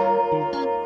Música